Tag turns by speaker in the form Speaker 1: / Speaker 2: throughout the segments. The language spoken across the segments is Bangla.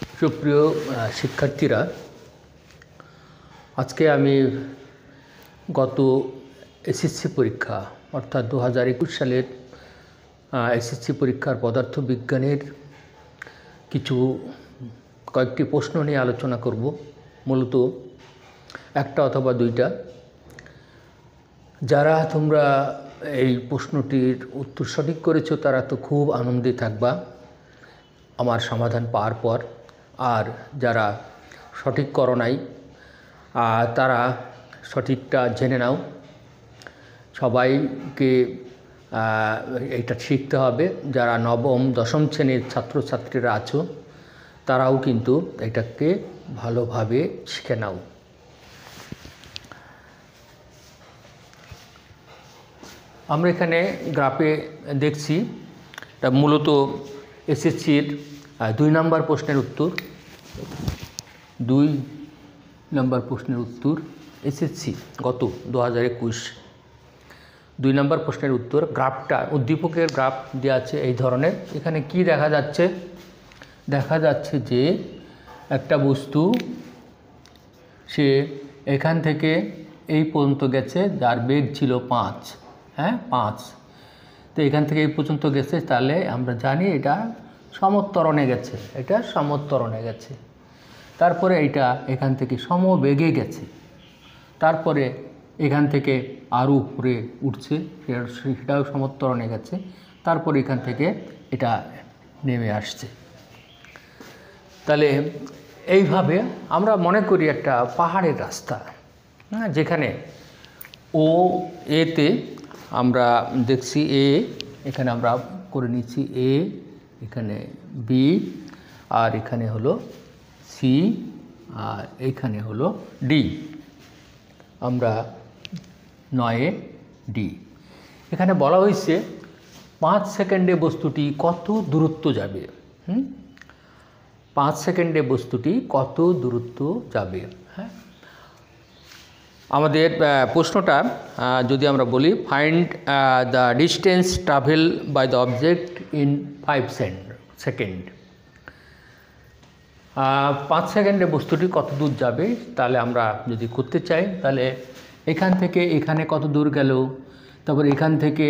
Speaker 1: সুপ্রিয় শিক্ষার্থীরা, আজকে আমি গত এসএসসি পরীক্ষা, অর্থাৎ দু হাজার একুশ সালের এসএসসি পরীক্ষার পদার্থবিজ্ঞানের কিছু, কয়েকটি প্রশ্ন নিয়ে আলোচনা করব। মূলত একটা অথবা দুইটা। যারা তোমরা এই প্রশ্নটির উত্তর সঠিক করেছ, তারা তো খুব আনন্দে থাকবা। আমার সমাধান পাওয়ার পর আর যারা সঠিক করো নাই তারা সঠিকটা জেনে নাও। সবাইকে এটা শিখতে হবে। যারা নবম, দশম শ্রেণির ছাত্রছাত্রীরা আছো, তারাও কিন্তু এটাকে ভালোভাবে শিখে নাও। আমরা এখানে গ্রাফে দেখছি মূলত এসএসসির দুই নম্বর প্রশ্নের উত্তর। দুই নম্বর প্রশ্নের উত্তর এসএসসি গত দু হাজার একুশ। দুই নম্বর প্রশ্নের উত্তর, গ্রাফটা, উদ্দীপকের গ্রাফ দেওয়া আছে এই ধরনের। এখানে কি দেখা যাচ্ছে? দেখা যাচ্ছে যে একটা বস্তু, সে এখান থেকে এই পর্যন্ত গেছে, যার বেগ ছিল পাঁচ। হ্যাঁ পাঁচ। তো এখান থেকে এই পর্যন্ত গেছে, তাহলে আমরা জানি এটা সমত্তরণে গেছে। এটা সমত্তরণে গেছে। তারপরে এটা এখান থেকে সমবেগে গেছে। তারপরে এখান থেকে আরও উপরে উঠছে। সেটাও সমত্তরণে গেছে। তারপরে এখান থেকে এটা নেমে আসছে। তাহলে এইভাবে আমরা মনে করি একটা পাহাড়ের রাস্তা। হ্যাঁ যেখানে ও এতে আমরা দেখছি এ, এখানে আমরা করে নিচ্ছি এ এখানে বি আর এখানে হলো সি আর এইখানে হলো ডি আমরা নয়ে ডি এখানে বলা হয়েছে, পাঁচ সেকেন্ডে বস্তুটি কত দূরত্ব যাবে? হুম? পাঁচ সেকেন্ডে বস্তুটি কত দূরত্ব যাবে? হ্যাঁ? আমাদের প্রশ্নটা যদি আমরা বলি find the distance travel by the object in five second পাঁচ সেকেন্ডে বস্তুটি কত দূর যাবে, তাহলে আমরা যদি করতে চাই, তাহলে এখান থেকে এখানে কত দূর গেল, তারপর এখান থেকে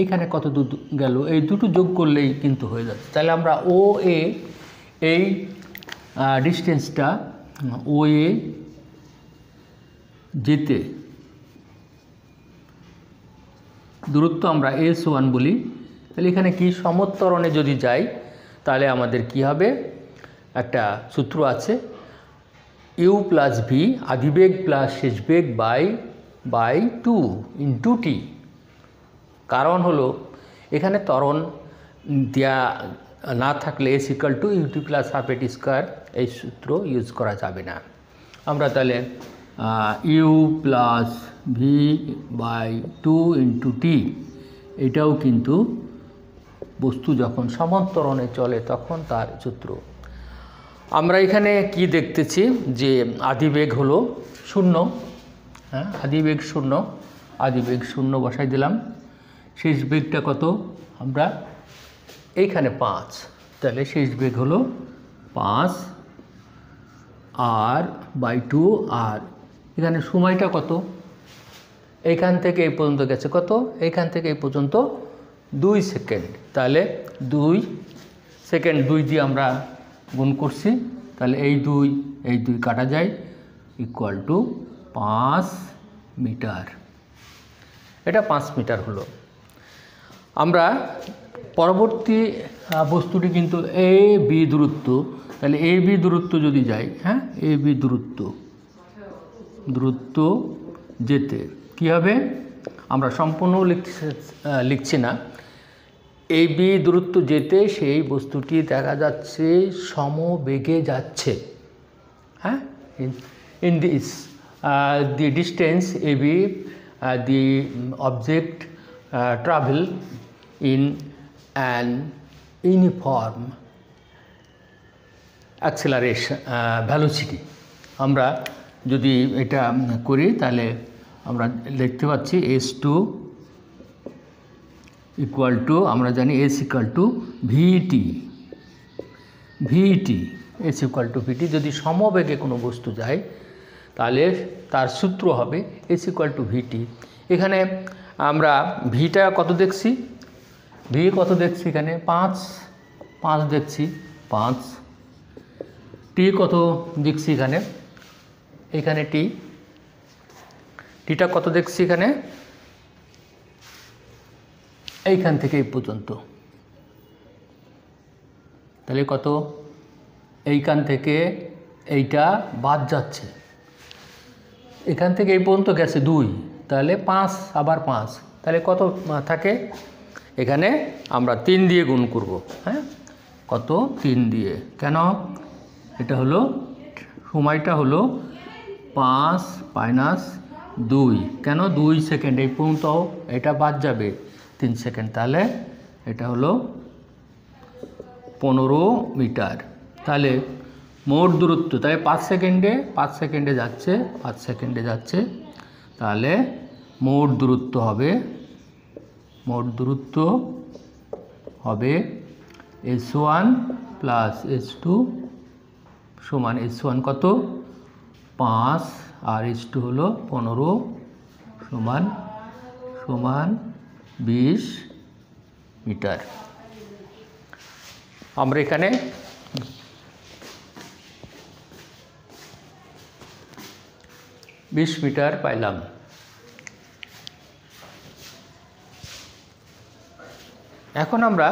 Speaker 1: এইখানে কত দূর গেল, এই দুটো যোগ করলেই কিন্তু হয়ে যাচ্ছে। তাহলে আমরা ও এ এই ডিস্টেন্সটা ও এ যেতে, দূরত্ব আমরা এস ওয়ান বলি তাহলে এখানে কি সমত্তরণে যদি যাই, তাহলে আমাদের কি হবে? একটা সূত্র আছে ইউ প্লাস ভি আদিবেগ plus শেষবেগ by by two into T কারণ হলো, এখানে ত্বরণ দেয়া না থাকলে S equal to U T plus half A T square এই সূত্র ইউজ করা যাবে না। আমরা তাহলে U plus V by two into T এটাও কিন্তু বস্তু যখন সমান্তরণে চলে, তখন তার সূত্র। আমরা এখানে কি দেখতেছি? যে আদিবেগ হলো শূন্য। হ্যাঁ আদিবেগ শূন্য। আদিবেগ শূন্য বসাই দিলাম। শেষ বেগটা কত? আমরা এইখানে পাঁচ। তাহলে শেষ বেগ হলো পাঁচ আর বাই টু আর। এখানে সময়টা কত? এইখান থেকে এই পর্যন্ত গেছে কত? এইখান থেকে এই পর্যন্ত দুই সেকেন্ড। তাহলে দুই সেকেন্ড দুই দিয়ে আমরা গুণ করছি। তাহলে এই দুই এই দুই কাটা যায় ইকুয়াল টু পাঁচ মিটার। এটা পাঁচ মিটার হলো। আমরা পরবর্তী বস্তুটি কিন্তু এ, বি দূরত্ব। তাহলে এ, বি দূরত্ব যদি যাই হ্যাঁ এ, বি দূরত্ব। দূরত্ব যেতে কী হবে? আমরা সম্পূর্ণ লিখছি লিখছি না। এই বি দূরত্ব যেতে সেই বস্তুটি দেখা যাচ্ছে সমবেগে যাচ্ছে। হ্যাঁ? In this the distance A B the object travel in an uniform acceleration velocity আমরা যদি এটা করি, তাহলে আমরা দেখতে পাচ্ছি এস টু ইকুয়াল টু আমরা জানি S equal to VT VT S equal to VT যদি সমবেগে কোনো বস্তু যায়, তাহলে তার সূত্র হবে এস ইকুয়াল টু ভিটি এখানে আমরা ভিটা কত দেখছি? ভি কত দেখছি এখানে? পাঁচ পাঁচ দেখছি, পাঁচ। টি কত দেখছি এখানে? এখানে টি টিটা কত দেখছি এখানে? এইখান থেকে এই পর্যন্ত। তাহলে কত? এইখান থেকে এইটা বাদ যাচ্ছে। এখান থেকে এই পর্যন্ত গেছে দুই। তাহলে পাঁচ, আবার পাঁচ। তাহলে কত থাকে? এখানে আমরা তিন দিয়ে গুণ করব হ্যাঁ? কত? তিন দিয়ে। কেন? এটা হলো, সময়টা হলো পাঁচ মাইনাস দুই। কেন? দুই সেকেন্ড। এই পর্যন্ত এটা বাদ যাবে। তিন সেকেন্ড, তাহলে এটা হলো পনেরো মিটার। তাহলে মোট দূরত্ব, তাহলে পাঁচ সেকেন্ডে পাঁচ সেকেন্ডে যাচ্ছে, পাঁচ সেকেন্ডে যাচ্ছে, তাহলে মোট দূরত্ব হবে, মোট দূরত্ব হবে S one plus S two সমান এস ওয়ান কত? পাঁচ, আর এস টু হলো পনেরো সমান সমান বিশ মিটার। আমরা এখানে বিশ মিটার পাইলাম। এখন আমরা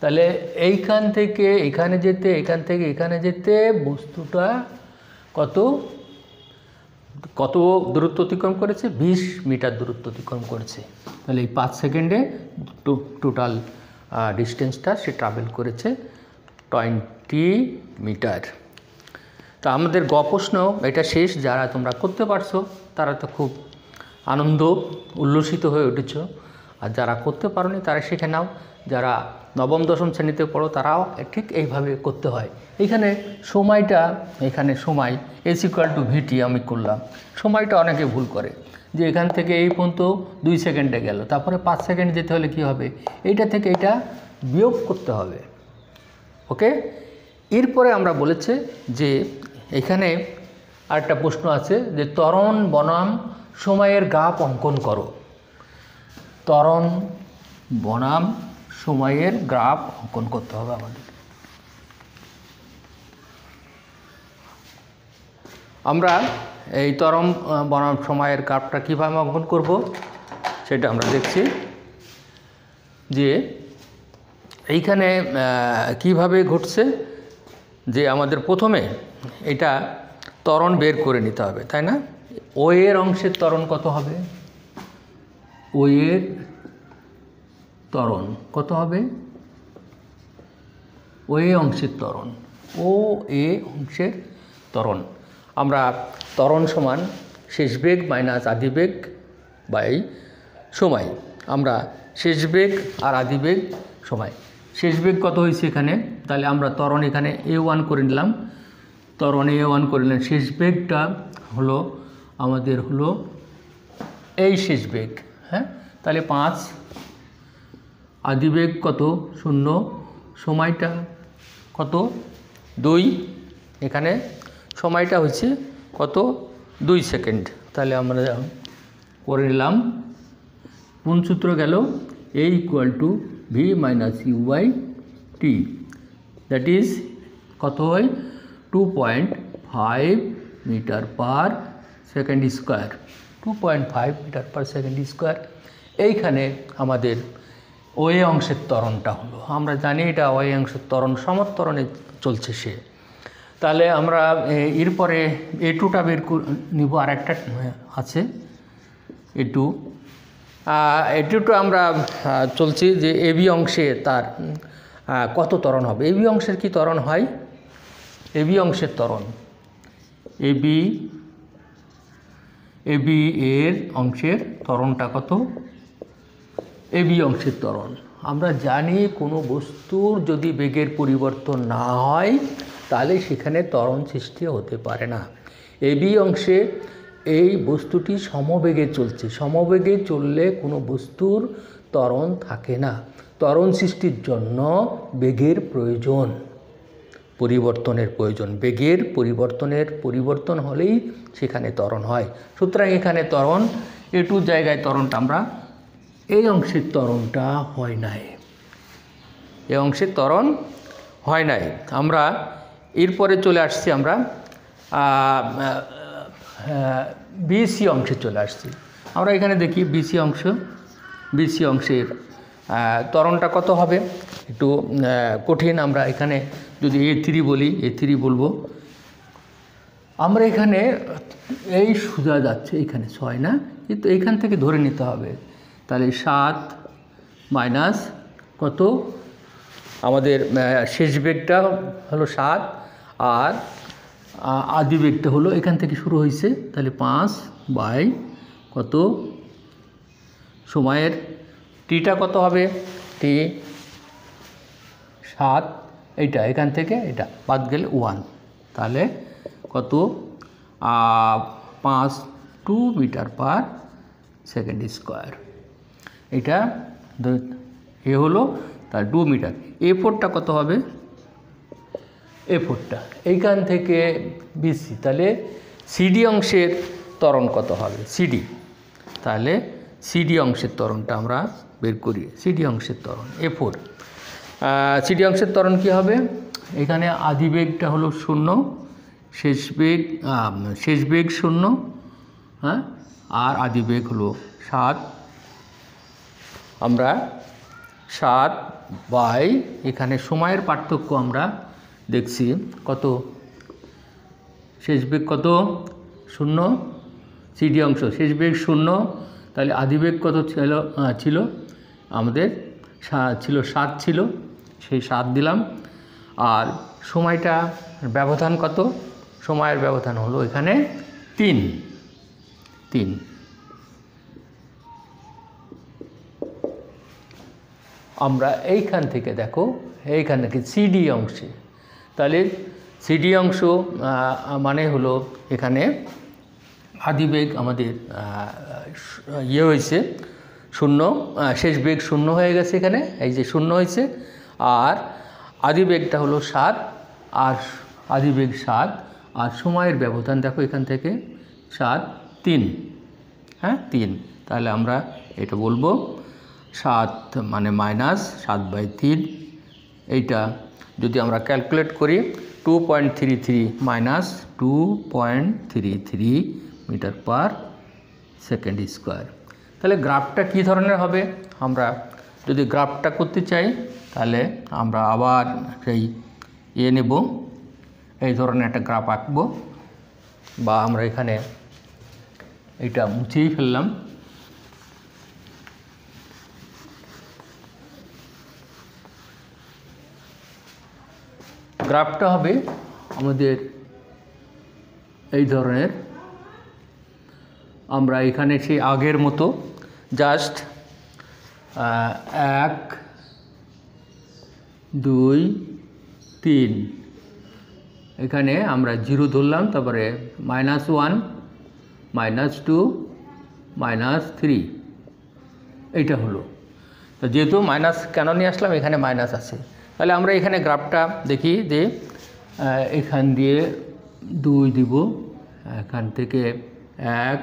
Speaker 1: তাহলে এইখান থেকে, এখানে যেতে, এখান থেকে, এখানে যেতে বস্তুটা কত? কত দূরত্ব অতিক্রম করেছে? বিশ মিটার দূরত্ব অতিক্রম করেছে। তাহলে এই পাঁচ সেকেন্ডে টোটাল ডিস্টেন্সটা সে ট্রাভেল করেছে টোয়েন্টি মিটার তা আমাদের গ প্রশ্ন, এটা শেষ, যারা তোমরা করতে পারছ, তারা তো খুব আনন্দ, উল্লসিত হয়ে উঠেছ। আর যারা করতে পারোনি, তারা শিখে নাও। যারা নবম, দশম শ্রেণীতে পড়ো, তারাও ঠিক এইভাবে করতে হয়। এখানে সময়টা, এখানে সময় এস ইকুয়াল টু ভিটি আমি করলাম। সময়টা অনেকে ভুল করে, যে এখান থেকে এই পর্যন্ত দুই সেকেন্ডে গেল, তারপরে পাঁচ সেকেন্ড যেতে হলে কি হবে? এইটা থেকে এটা বিয়োগ করতে হবে। ওকে? এরপরে আমরা বলেছে যে এখানে আরেকটা প্রশ্ন আছে, যে তরণ বনাম, সময়ের গাপ অঙ্কন করো। তরণ বনাম সময়ের গ্রাফ অঙ্কন করতে হবে আমাদের। আমরা এই তরম বনাম সময়ের গ্রাফটা কীভাবে অঙ্কন করব সেটা আমরা দেখছি যে এইখানে কীভাবে ঘটছে যে আমাদের প্রথমে এটা ত্বরণ বের করে নিতে হবে, তাই না? ও এর অংশের ত্বরণ কত হবে? ও এর ত্বরণ, কত হবে? ও এ অংশের ত্বরণ ও এ অংশের ত্বরণ। আমরা ত্বরণ সমান শেষ বেগ মাইনাস আদি বেগ বাই সময়। আমরা শেষ বেগ আর আদি বেগ সময়। শেষ বেগ কত হয়েছে এখানে? তাহলে আমরা ত্বরণ এখানে এ ওয়ান করে নিলাম। ত্বরণ এ ওয়ান করে নিলাম। শেষ বেগটা হলো, আমাদের হলো এই শেষ বেগ হ্যাঁ? তাহলে পাঁচ আদিবেগ কত? শূন্য। সময়টা কত? দুই। এখানে সময়টা হচ্ছে কত? দুই সেকেন্ড। তাহলে আমরা করে নিলাম। কোন সূত্র গেল? A equal to V minus U by T that is কত হয়? Two point five metre per second square two point five metre per second square এইখানে আমাদের ওয়ে অংশের ত্বরণটা হলো। আমরা জানি এটা ওয়ে অংশের ত্বরণ, সমত্বরণে চলছে সে। তাহলে আমরা এরপরে এ টুটা বের নিব আর একটা আছে, এ টু। এ টুটা আমরা চলছি যে এবি অংশে তার কত ত্বরণ হবে। এবি অংশের কি ত্বরণ হয়? এবি অংশের ত্বরণ। এবি এবি এর অংশের ত্বরণটা কত? এবি অংশের ত্বরণ। আমরা জানি কোনো বস্তুর যদি বেগের পরিবর্তন না হয়, তাহলে সেখানে ত্বরণ সৃষ্টি হতে পারে না। এবি অংশে এই বস্তুটি সমবেগে চলছে। সমবেগে চললে কোনো বস্তুর ত্বরণ থাকে না। ত্বরণ সৃষ্টির জন্য বেগের প্রয়োজন, পরিবর্তনের প্রয়োজন। বেগের পরিবর্তনের পরিবর্তন হলেই সেখানে ত্বরণ হয়। সুতরাং এখানে ত্বরণ, এ টু জায়গায় ত্বরণটা আমরা এই অংশের ত্বরণটা হয় নাই। এই অংশের ত্বরণ হয় নাই। আমরা এরপরে চলে আসছি আমরা বিসি অংশে চলে আসছি। আমরা এখানে দেখি বিসি অংশ বিসি অংশের ত্বরণটা কত হবে? একটু কঠিন আমরা এখানে যদি এ থ্রি বলি, এ থ্রি বলব। আমরা এখানে, এই সোজা যাচ্ছে, এখানে ছয় না? কিন্তু এইখান থেকে ধরে নিতে হবে। তাহলে সাত মাইনাস কত? আমাদের শেষ বেগটা হলো সাত, আর আদি বেগটা হলো এখান থেকে শুরু হয়েছে, তাহলে পাঁচ বাই কত? সময়ের টিটা কত হবে? টি সাত, এইটা, এখান থেকে এটা, বাদ গেলে ওয়ান, তাহলে কত? পাঁচ, two metre per second square. এটা এ হলো তার টু মিটার। এ ফোরটা কত হবে? এ ফোরটা। এইখান থেকে বিসি তাহলে সিডি অংশের ত্বরণ কত হবে? সিডি তাহলে সিডি অংশের ত্বরণটা আমরা বের করি। সিডি অংশের ত্বরণ, এ ফোর। সিডি অংশের ত্বরণ কী হবে? এখানে আদি বেগটা হলো শূন্য, শেষ বেগ শেষ বেগ শূন্য হ্যাঁ? আর আদি বেগ হলো সাত। আমরা সাত বাই, এখানে সময়ের পার্থক্য আমরা দেখছি, কত? শেষ বেগ কত? শূন্য। সিডি অংশ, শেষ বেগ শূন্য। তাহলে আদি বেগ কত ছিল? ছিল? আমাদের ছিল সাত ছিল, সেই সাত দিলাম। আর সময়টা ব্যবধান কত? সময়ের ব্যবধান হলো এখানে তিন। তিন। আমরা এইখান থেকে দেখো, এইখান থেকে সিডি অংশে। তাহলে সিডি অংশ মানে হলো এখানে আদিবেগ আমাদের ইয়ে হয়েছে, শূন্য শেষ বেগ শূন্য হয়ে গেছে এখানে, এই যে শূন্য হয়েছে। আর আদিবেগটা হলো সাত, আর আদিবেগ সাত, আর সময়ের ব্যবধান দেখো এখান থেকে, সাত, তিন। হ্যাঁ তিন। তাহলে আমরা এটা বলব। সাত মানে মাইনাস সাত বাই তিন, এইটা যদি আমরা ক্যালকুলেট করি two point three three minus two point three three metre per second square. তাহলে গ্রাফটা কী ধরনের হবে? আমরা যদি গ্রাফটা করতে চাই, তাহলে আমরা আবার সেই ইয়ে নেব। এই ধরনের একটা গ্রাফ আঁকবো, বা আমরা এখানে এটা মুছেই ফেললাম। গ্রাফটা হবে আমাদের এই ধরনের। আমরা এখানে সেই আগের মতো জাস্ট এক, দুই, তিন। এখানে আমরা জিরো ধরলাম, তারপরে minus one, minus two, minus three. এইটা হলো। তো যেহেতু মাইনাস কেন নিয়ে আসলাম? এখানে মাইনাস আছে। তাহলে আমরা এখানে গ্রাফটা দেখি যে এখান দিয়ে দুই দিব। এখান থেকে এক,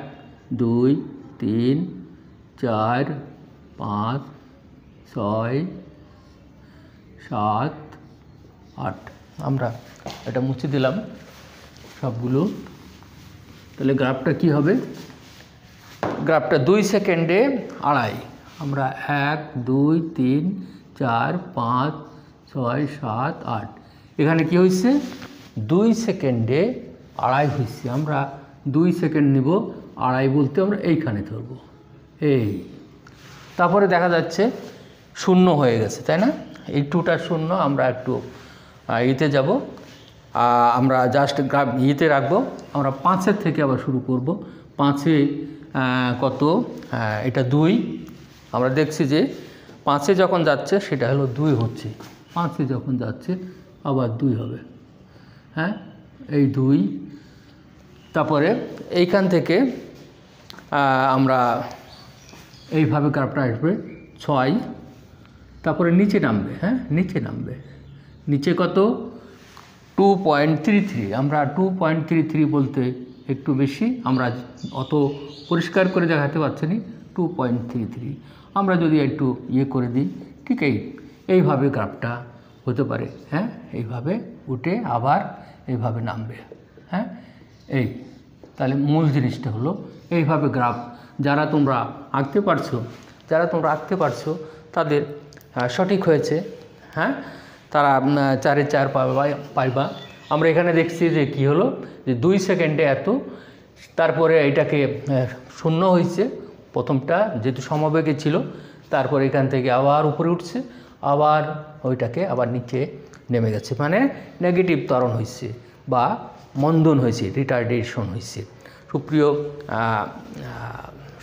Speaker 1: দুই, তিন, চার, পাঁচ, ছয়, সাত, আট। আমরা এটা মুছে দিলাম সবগুলো। তাহলে গ্রাফটা কি হবে? গ্রাফটা দুই সেকেন্ডে আড়াই। আমরা এক, দুই, তিন, চার, পাঁচ ছয়, সাত, আট। এখানে কি হয়েছে দুই সেকেন্ডে আড়াই হয়েছে আমরা দুই সেকেন্ড নিব, আড়াই বলতে আমরা এইখানে ধরব। এই। তারপরে দেখা যাচ্ছে শূন্য হয়ে গেছে, তাই না? এই টুটা শূন্য, আমরা একটু ইতে যাব। আমরা জাস্ট ইতে রাখব। আমরা পাঁচের থেকে আবার শুরু করব। পাঁচে কত? এটা দুই। আমরা দেখছি যে পাঁচে যখন যাচ্ছে, সেটা হলো দুই হচ্ছে। পাঁচে যখন যাচ্ছে, আবার দুই হবে। হ্যাঁ? এই দুই। তারপরে এইখান থেকে আমরা এইভাবে গ্রাফটা আসবে, ছয়। তারপরে নিচে নামবে হ্যাঁ? নিচে নামবে। নিচে কত? টু পয়েন্ট থ্রি থ্রি আমরা টু পয়েন্ট থ্রি থ্রি বলতে একটু বেশি, আমরা অত পরিষ্কার করে দেখাতে পারছি না টু পয়েন্ট থ্রি থ্রি আমরা যদি একটু ইয়ে করে দিই, ঠিক এই এইভাবে গ্রাফটা হতে পারে হ্যাঁ? এইভাবে উঠে আবার এইভাবে নামবে হ্যাঁ? এই, তাহলে মূল জিনিসটা হলো এইভাবে গ্রাফ, যারা তোমরা আঁকতে পারছ, যারা তোমরা আঁকতে পারছ, তাদের সঠিক হয়েছে হ্যাঁ? তারা চারে চার পাবা পাইবা। আমরা এখানে দেখছি যে কি হলো? যে দুই সেকেন্ডে এত, তারপরে এটাকে শূন্য হয়েছে, প্রথমটা যেহেতু সমবেগে ছিল, তারপর এখান থেকে আবার উপরে উঠছে আবার ওইটাকে আবার নিচে নেমে গেছে। মানে নেগেটিভ ত্বরণ হয়েছে বা মন্দন হয়েছে রিটার্ডেশন হয়েছে সুপ্রিয়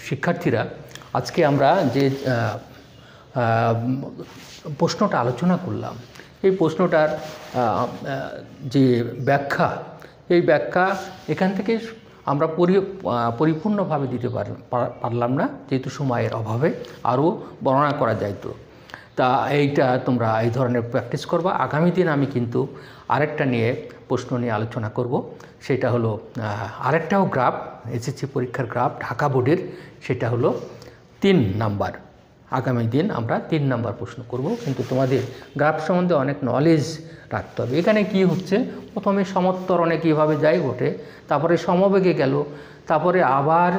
Speaker 1: শিক্ষার্থীরা, আজকে আমরা যে প্রশ্নটা আলোচনা করলাম, এই প্রশ্নটার যে ব্যাখ্যা, এই ব্যাখ্যা এখান থেকে আমরা পরি পরিপূর্ণভাবে দিতে পার- পার- পারলাম না, যেহেতু সময়ের অভাবে আরও বর্ণনা করা যাইতো। তা এইটা তোমরা এই ধরনের প্র্যাকটিস করবা। আগামী দিন আমি কিন্তু আরেকটা নিয়ে প্রশ্ন নিয়ে আলোচনা করব। সেটা হলো আরেকটাও গ্রাফ এসএসসি পরীক্ষার গ্রাফ ঢাকা বোর্ডের, সেটা হলো তিন নাম্বার। আগামী দিন আমরা তিন নাম্বার প্রশ্ন করব। কিন্তু তোমাদের গ্রাফ সম্বন্ধে অনেক নলেজ রাখতে হবে। এখানে কি হচ্ছে? প্রথমে সমত্তরণে কীভাবে যায় ওঠে তারপরে সমবেগে গেল, তারপরে আবার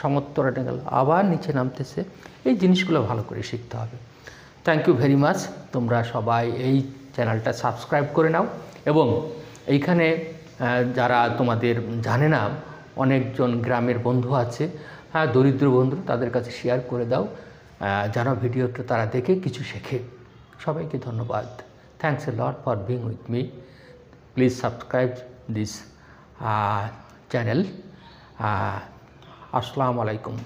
Speaker 1: সমত্তরণে গেল, আবার নিচে নামতেছে। এই জিনিসগুলো ভালো করে শিখতে হবে। থ্যাংক ইউ ভেরি মাচ তোমরা সবাই এই চ্যানেলটা সাবস্ক্রাইব করে নাও এবং এইখানে যারা তোমাদের জানে না, অনেকজন গ্রামের বন্ধু আছে হ্যাঁ দরিদ্র বন্ধু, তাদের কাছে শেয়ার করে দাও। যেন ভিডিওটা তারা দেখে কিছু শেখে। সবাইকে ধন্যবাদ। Thanks a lot for being with me please subscribe this channel আসসালামু আলাইকুম।